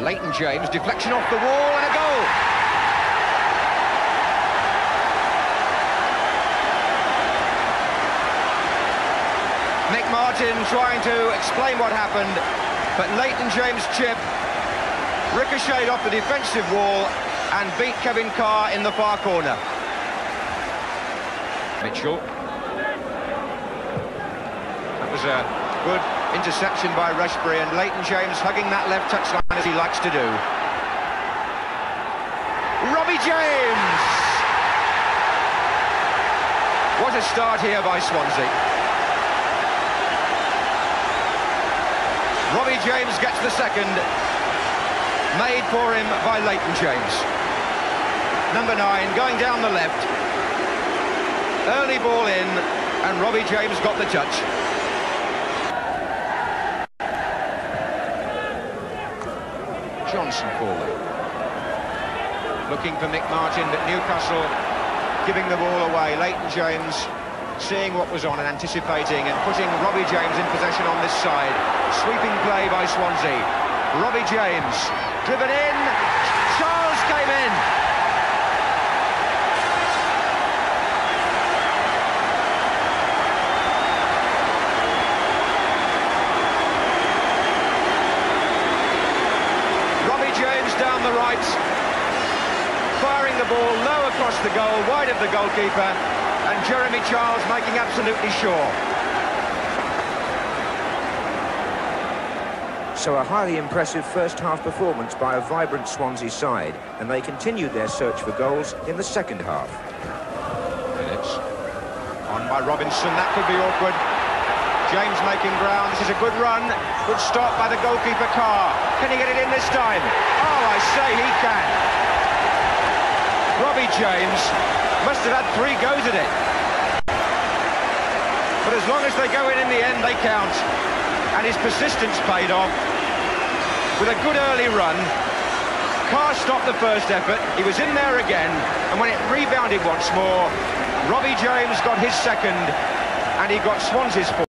Leighton James, deflection off the wall and a goal. Mick Martin trying to explain what happened, but Leighton James' chip ricocheted off the defensive wall and beat Kevin Carr in the far corner. Mitchell. Was a good interception by Rushbury and Leighton James hugging that left touchline as he likes to do. Robbie James! What a start here by Swansea. Robbie James gets the second, made for him by Leighton James. Number nine, going down the left. Early ball in, and Robbie James got the touch. Johnson forward. Looking for Mick Martin, but Newcastle giving the ball away. Leighton James seeing what was on and anticipating and putting Robbie James in possession on this side. Sweeping play by Swansea. Robbie James driven in. Charles came in. Robbie James down the right. Firing the ball low across the goal, wide of the goalkeeper. And Jeremy Charles making absolutely sure. So a highly impressive first-half performance by a vibrant Swansea side, and they continued their search for goals in the second half. Minutes. On by Robinson, that could be awkward. James making ground, this is a good run. Good stop by the goalkeeper Carr. Can he get it in this time? Oh, I say he can. Robbie James must have had three goes at it. But as long as they go in in the end, they count. And his persistence paid off. With a good early run, Carr stopped the first effort, he was in there again, and when it rebounded once more, Robbie James got his second, and he got Swansea's fourth.